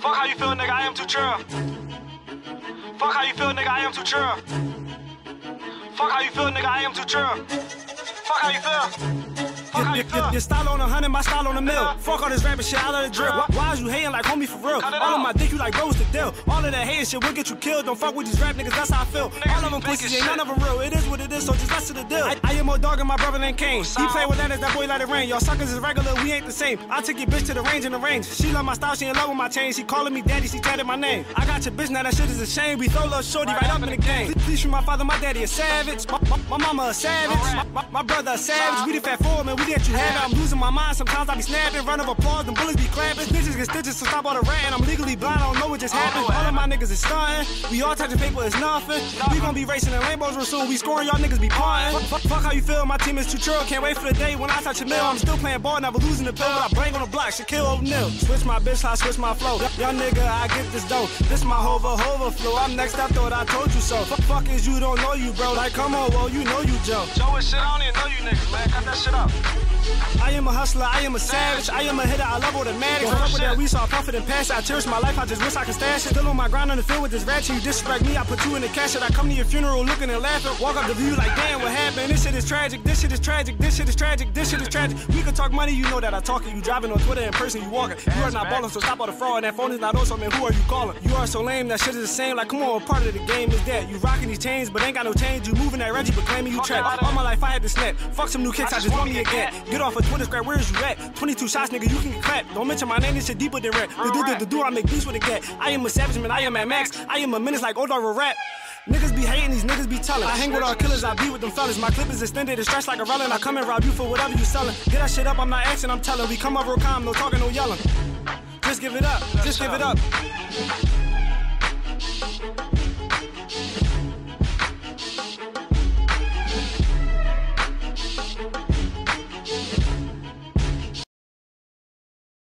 Fuck how you feel, nigga, I am too chill. Fuck how you feel, nigga, I am too chill. Fuck how you feel, nigga, I am too chill. Fuck how you feel. Fuck how you Your, your, your style on a hundred, my style on a mill. Fuck all this rapping shit, I let the drill. Why, why is you hating like homie for real? All of my dick, you like bro, what's the deal? All of that hating shit will get you killed. Don't fuck with these rap niggas, that's how I feel. All of them pussies ain't none of them real. It is what it is, so just listen to the deal. I, I am more dog and my brother named Kane. He play with that as that boy let it rain. Y'all suckers is regular, we ain't the same. I took your bitch to the range in the range. She love my style, she in love with my chain. She calling me daddy, she tatted my name. I got your bitch, now that shit is a shame. We throw little shorty right, up in the game. Please, please shoot my father, my daddy a savage. My, my, my mama a savage. My, my, my brother a savage. We the fat four, man, we you have it. I'm losing my mind, sometimes I be snapping. Run of applause, them bullets be clapping. Bitches get stitches, so stop all the ranting. I'm legally blind, I don't know what just happened. All of my niggas is stunting. We all touching paper is nothing. We gon' be racing in Lambos real soon. We scoring, y'all niggas be punting. Fuck, fuck how you feel, my team is too chill. Can't wait for the day when I touch a mill. I'm still playing ball, never losing the pill. But I bang on the block, Shaquille O'Neal. Switch my bitch, I switch my flow. Young nigga, I get this dough. This my hover hover flow. I'm next, I thought I told you so. Fuck, fuck is you don't know you, bro. Like, come on, well, you know you Joe. Joe and shit, I don't even know you niggas, man. Cut that shit up. Thank you. A hustler, I am a savage, I am a hitter, I love automatic. Don't fuck with that, we saw profit and pass. I cherish my life, I just wish I could stash it. Still on my grind on the field with this ratchet. You disrespect me, I put you in the casket. I come to your funeral looking and laughing. Walk up the view like, damn, what happened? This shit is tragic, this shit is tragic, this shit is tragic, this shit is tragic. We could talk money, you know that I talking. You driving on Twitter in person, you walking. You are not balling, so stop all the fraud. And that phone is not also, man, who are you calling? You are so lame, that shit is the same. Like, come on, part of the game is that. You rocking these chains, but ain't got no change. You moving that Reggie, but claiming you trap. All my life, I had to snap. Fuck some new kicks, I just want me a gat. Get off of Twitter, scrap, where's you at? 22 shots, nigga, you can get clapped. Don't mention my name, this shit deeper than rap. The do, the, the do, I make beats with a gat. I am a savage, man, I am at max. I am a menace like old dog rap. Niggas be hating, these niggas be telling. I hang with all killers, I be with them fellas. My clip is extended, it's stretched like a relin. I come and rob you for whatever you selling. Get that shit up, I'm not asking, I'm telling. We come up real calm, no talking, no yelling. Just give it up, just give it up.